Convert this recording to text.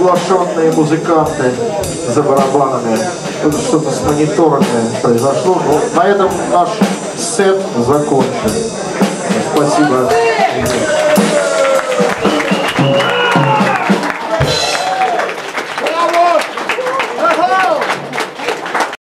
Приглашенные музыканты за барабанами. Тут что-то с мониторами произошло. Но на этом наш сет закончен. Спасибо.